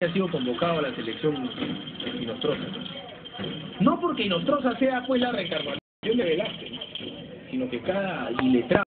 ha sido convocado a la selección Inostroza. No porque Inostroza sea pues la reencarnación de Velázquez, sino que cada iletrado